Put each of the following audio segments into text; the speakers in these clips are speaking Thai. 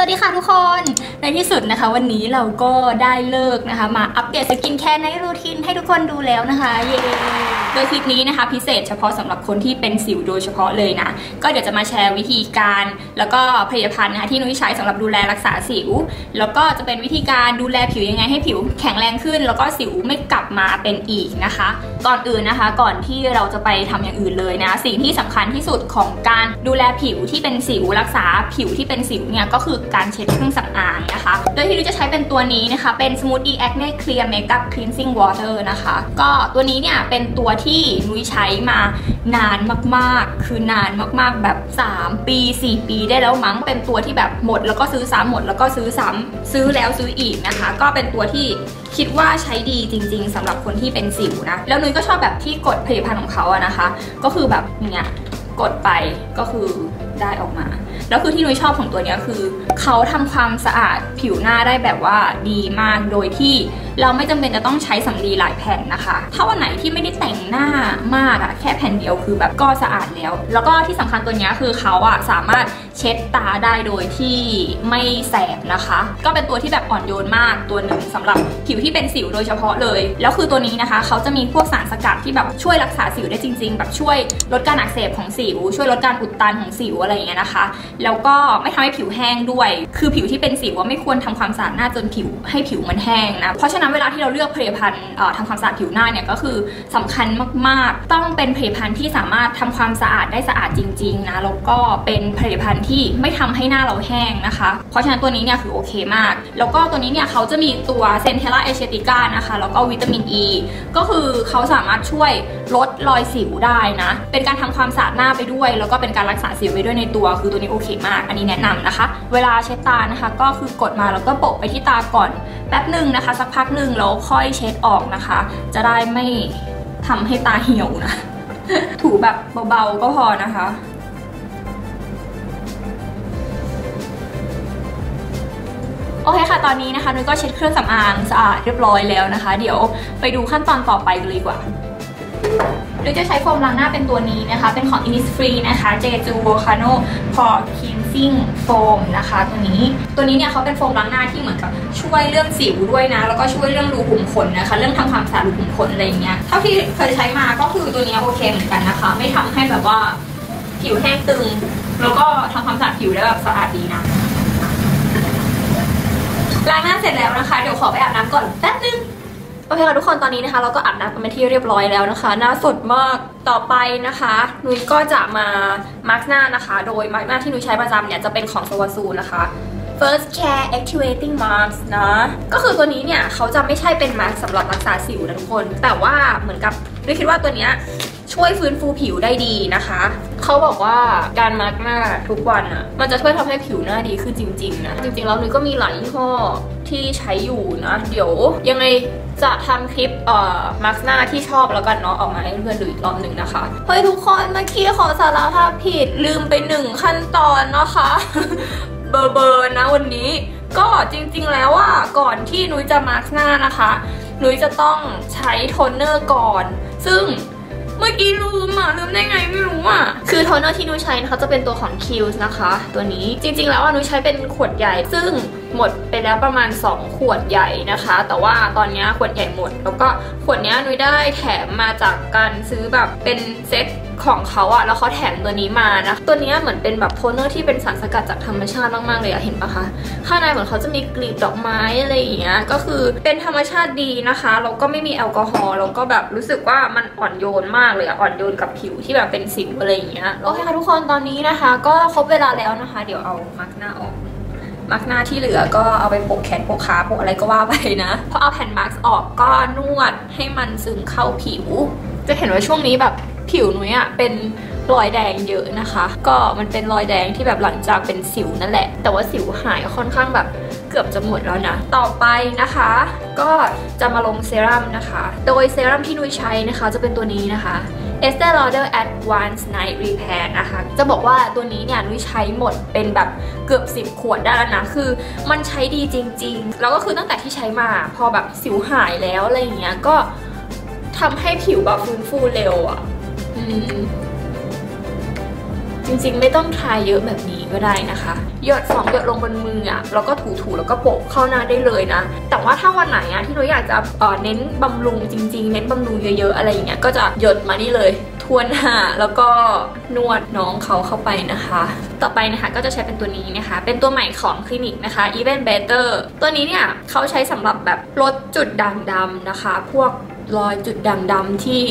สวัสดีค่ะทุกคน ในที่สุดนะคะ วันนี้เราก็ได้ฤกษ์นะคะ มาอัปเดต skincare night routine ให้ทุกคนดูแล้วนะคะเย้โดยคลิปนี้นะคะ พิเศษเฉพาะสำหรับคนที่เป็นสิวโดยเฉพาะเลยนะ ก็เดี๋ยวจะมาแชร์วิธีการ แล้วก็ผลิตภัณฑ์นะคะที่นุ้ยใช้สำหรับดูแลรักษาสิว แล้วก็จะเป็นวิธีการดูแลผิวยังไงให้ผิวแข็งแรงขึ้น แล้วก็สิวไม่กลับมาเป็นอีกนะคะก่อนอื่นนะคะ ก่อนที่เราจะไปทำอย่างอื่นเลยนะสิ่งที่สำคัญที่สุดของการดูแลผิวที่เป็นสิวรักษาผิวที่เป็นสิวเนี่ยก็คือการเช็ดเครื่องสำอางนะคะ โดยที่นุ้ยจะใช้เป็นตัวนี้นะคะ เป็น Smoothie Acne Clear Makeup Cleansing Water นะคะ ก็ตัวนี้เนี่ยเป็นตัวที่นุ้ยใช้มานานมากๆ คือนานมากๆแบบ 3 ปี 4 ปีได้แล้วมั้งเป็นตัวที่แบบหมด แล้วก็ซื้อซ้ำหมด แล้วก็ซื้อซ้ำซื้อแล้วซื้ออีกนะคะ ก็เป็นตัวที่ คิดว่าใช้ดีจริง ๆสำหรับคนที่เป็นสิวนะ แล้วนุ้ยก็ชอบแบบที่กดผลิตภัณฑ์ของเขาอะนะคะ ก็คือแบบเนี้ยกดไปก็คือได้ออกมา แล้วคือที่นุ้ยชอบของตัวนี้คือ เขาทำความสะอาดผิวหน้าได้แบบว่าดีมากโดยที่เราไม่จำเป็นจะต้องใช้สำลีหลายแผ่นนะคะ ถ้าวันไหนที่ไม่ได้แต่งหน้ามากอะแค่แผ่นเดียวคือแบบก็สะอาดแล้ว แล้วก็ที่สำคัญตัวนี้คือเขาอะสามารถเช็ดตาได้โดยที่ไม่แสบนะคะ ก็เป็นตัวที่แบบอ่อนโยนมากตัวหนึ่งสำหรับผิวที่เป็นสิวโดยเฉพาะเลย แล้วคือตัวนี้นะคะเขาจะมีพวกสารสกัดที่แบบช่วยรักษาสิวได้จริง ๆ แบบช่วยลดการอักเสบของสิว ช่วยลดการอุดตันของสิวอะไรอย่างเงี้ยนะคะแล้วก็ไม่ทำให้ผิวแห้งด้วย คือผิวที่เป็นสิวว่าไม่ควรทำความสะอาดหน้าจนผิวให้ผิวมันแห้งนะ เพราะฉะนั้นเวลาที่เราเลือกผลิตภัณฑ์ทำความสะอาดผิวหน้าเนี่ยก็คือสำคัญมากๆ ต้องเป็นผลิตภัณฑ์ที่สามารถทำความสะอาดได้สะอาดจริงๆนะแล้วก็เป็นผลิตภัณฑ์ที่ไม่ทำให้หน้าเราแห้งนะคะ เพราะฉะนั้นตัวนี้เนี่ยคือโอเคมาก แล้วก็ตัวนี้เนี่ยเขาจะมีตัวเซนเทล่าเอเชติก้านะคะแล้วก็วิตามินอ e, ีก็คือเขาสามารถช่วยลดรอยสิวได้นะ เป็นการทำความสะอาดหน้าไปด้วย แล้วก็เป็นการรักษาสิวไปด้วยในตัวคือตัวนี้โอเคมาก อันนี้แนะนำนะคะ เวลาเช็ดตานะคะ ก็คือกดมาแล้วก็โปะไปที่ตาก่อนแป๊บหนึ่งนะคะ สักพักหนึ่งแล้วค่อยเช็ดออกนะคะ จะได้ไม่ทำให้ตาเหี่ยวนะถูแบบเบาๆก็พอนะคะโอเคค่ะ ตอนนี้นะคะนุ้ยก็เช็ดเครื่องสำอางสะอาดเรียบร้อยแล้วนะคะ เดี๋ยวไปดูขั้นตอนต่อไปกันเลยดีกว่า ยจะใช้โฟมล้างหน้าเป็นตัวนี้นะคะ เป็นของ Innisfree นะคะ Jeju Volcano Pore Cleansing Foam นะคะตัวนี้ ตัวนี้เนี่ยเขาเป็นโฟมล้างหน้าที่เหมือนกับช่วยเรื่องสิวด้วยนะ แล้วก็ช่วยเรื่องรูขุมขนนะคะ เรื่องทำความสะอาดรูขุมขนอะไรอย่างเงี้ย เท่าที่เคยใช้มาก็คือตัวนี้โอเคเหมือนกันนะคะ ไม่ทำให้แบบว่าผิวแห้งตึง แล้วก็ทำความสะอาดผิวได้แบบสะอาดดีนะล้างหน้าเสร็จแล้วนะคะ เดี๋ยวขอไปอาบน้ำก่อนแป๊บนึง โอเคค่ะทุกคนตอนนี้นะคะ เราก็อาบน้ำกันไปที่เรียบร้อยแล้วนะคะ หน้าสดมากต่อไปนะคะนุ้ยก็จะมามาร์กหน้านะคะ โดยมาร์กหน้าที่นุ้ยใช้ประจำเนี่ยจะเป็นของโซวาซูนะคะ First Care Activating Mask นะก็คือตัวนี้เนี่ยเขาจะไม่ใช่เป็นมาร์สำหรับรักษาสิวนะทุกคน แต่ว่าเหมือนกับนุ้ยคิดว่าตัวเนี้ยช่วยฟื้นฟูผิวได้ดีนะคะ เขาบอกว่าการมาร์กหน้าทุกวันอะ มันจะช่วยทำให้ผิวหน้าดีขึ้นจริงๆนะ จริงๆแล้วนุ้ยก็มีหลายยี่ห้อที่ใช้อยู่นะ เดี๋ยวยังไงจะทำคลิปเอ่อมาร์กหน้าที่ชอบแล้วกันเนาะออกมาให้เพื่อนดูอีกรอบหนึ่งนะคะ เฮ้ยทุกคนเมื่อกี้ขอสารภาพผิดลืมไปหนึ่งขั้นตอนนะคะ เบอร์เบอร์นะวันนี้ ก็จริงๆแล้วอะก่อนที่นุ้ยจะมาสก์หน้านะคะนุ้ยจะต้องใช้โทนเนอร์ก่อน ซึ่งเมื่อกี้ลืมอะลืมได้ไงไม่รู้อะคือโทนเนอร์ที่นุ้ยใช้นะคะจะเป็นตัวของ Kills นะคะ ตัวนี้จริงๆแล้วอะนุ้ยใช้เป็นขวดใหญ่ ซึ่งหมดไปแล้วประมาณ 2 ขวดใหญ่นะคะ แต่ว่าตอนนี้ขวดใหญ่หมด แล้วก็ขวดนี้นุ้ยได้แถมมาจากการซื้อแบบเป็นเซ็ต ของเขาอะแล้วเขาแถมตัวนี้มานะ ตัวนี้เหมือนเป็นแบบโทนเนอร์ที่เป็นสารสกัดจากธรรมชาติมากๆเลยอะเห็นปะคะ ข้างในเหมือนเขาจะมีกลีบดอกไม้อะไรอย่างเงี้ย ก็คือเป็นธรรมชาติดีนะคะ แล้วก็ไม่มีแอลกอฮอล์ แล้วก็แบบรู้สึกว่ามันอ่อนโยนมากเลยอะอ่อนโยนกับผิวที่แบบเป็นสิวอะไรอย่างเงี้ย โอเคค่ะทุกคน ตอนนี้นะคะ ก็ครบเวลาแล้วนะคะ เดี๋ยวเอามาสก์หน้าออกมาสก์หน้าที่เหลือก็เอาไปโปะแขนโปะขาโปะอะไรก็ว่าไปนะพอเอาแผ่นมาสก์ออกก็นวดให้มันซึมเข้าผิว จะเห็นว่าช่วงนี้แบบ ผิวนุ้ยอะเป็นรอยแดงเยอะนะคะ ก็มันเป็นรอยแดงที่แบบหลังจากเป็นสิวนั่นแหละ แต่ว่าสิวหายค่อนข้างแบบเกือบจะหมดแล้วนะ ต่อไปนะคะ ก็จะมาลงเซรั่มนะคะ โดยเซรั่มที่นุ้ยใช้นะคะ จะเป็นตัวนี้นะคะ Estee Lauder Advanced Night Repair นะคะ จะบอกว่าตัวนี้เนี่ยนุ้ยใช้หมดเป็นแบบเกือบ 10 ขวดได้แล้วนะ คือมันใช้ดีจริง ๆ แล้วก็คือตั้งแต่ที่ใช้มาพอแบบสิวหายแล้วอะไรอย่างเงี้ยก็ทำให้ผิวแบบฟื้นฟูเร็วอะ จริงๆ ไม่ต้องทาเยอะแบบนี้ก็ได้นะคะ หยดสองหยดลงบนมืออะแล้วก็ถูๆแล้วก็โปะเข้าหน้าได้เลยนะ แต่ว่าถ้าวันไหนอะที่หนูอยากจะเเน้นบำรุงจริง ๆ เน้นบำรุงเยอะๆอะไรอย่างเงี้ยก็จะหยดมานี่เลยทวนหาแล้วก็นวดน้องเขาเข้าไปนะคะ ต่อไปนะคะก็จะใช้เป็นตัวนี้นะคะ เป็นตัวใหม่ของคลินิกนะคะ Even Better ตัวนี้เนี่ยเขาใช้สำหรับแบบลดจุดด่างดำนะคะ พวกรอยจุดด่างดำที่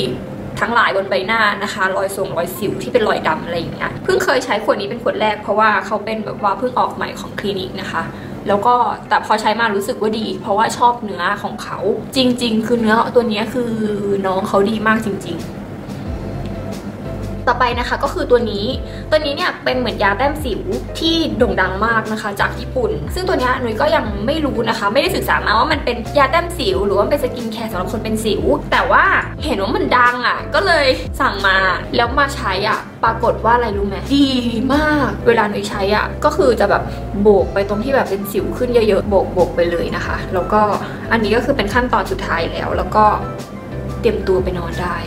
ทั้งหลายบนใบหน้านะคะรอยทรงรอยสิวที่เป็นรอยดำอะไรอย่างเงี้ยเพิ่งเคยใช้ขวดนี้เป็นขวดแรกเพราะว่าเขาเป็นแบบว่าเพิ่งออกใหม่ของคลินิกนะคะ แล้วก็แต่พอใช้มารู้สึกว่าดี เพราะว่าชอบเนื้อของเขาจริง ๆ คือเนื้อตัวนี้คือน้องเขาดีมากจริง ๆ ต่อไปนะคะก็คือตัวนี้ ตัวนี้เนี่ยเป็นเหมือนยาแต้มสิวที่โด่งดังมากนะคะ จากญี่ปุ่น ซึ่งตัวนี้หนุยก็ยังไม่รู้นะคะ ไม่ได้ศึกษามาว่ามันเป็นยาแต้มสิว หรือว่าเป็นสกินแคร์สำหรับคนเป็นสิว แต่ว่าเห็นว่ามันดังอะ ก็เลยสั่งมาแล้วมาใช้อะปรากฏว่าอะไรรู้ไหมดีมาก เวลาหนุยใช้อะก็คือจะแบบโบกไปตรงที่แบบเป็นสิวขึ้นเยอะๆโบกโบกไปเลยนะคะ แล้วก็อันนี้ก็คือเป็นขั้นตอนสุดท้ายแล้ว แล้วก็เตรียมตัวไปนอนได้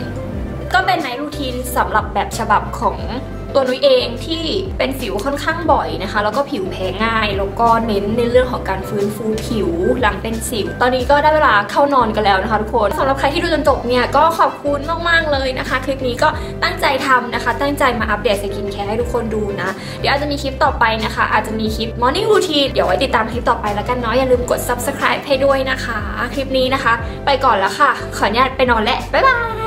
ก็เป็นไนท์รู ทีนสำหรับแบบฉบับของตัวนุ้ยเองที่เป็นสิวค่อนข้างบ่อยนะคะ แล้วก็ผิวแพ้ง่ายแล้วก็เน้นในเรื่องของการฟื้นฟูผิวหลังเป็นสิว ตอนนี้ก็ได้เวลาเข้านอนกันแล้วนะคะทุกคนสำหรับใครที่ดูจนจบเนี่ยก็ขอบคุณมากๆเลยนะคะ คลิปนี้ก็ตั้งใจทำนะคะ ตั้งใจมาอัปเดต skincare ให้ทุกคนดูนะ เดี๋ยวอาจจะมีคลิปต่อไปนะคะ อาจจะมีคลิป morning routine เดี๋ยวไว้ติดตามคลิปต่อไปแล้วกันเนาะอย่าลืมกด subscribe ให้ด้วยนะคะ คลิปนี้นะคะ ไปก่อนแล้วค่ะ ขออนุญาตไปนอนแล้วบ๊ายบาย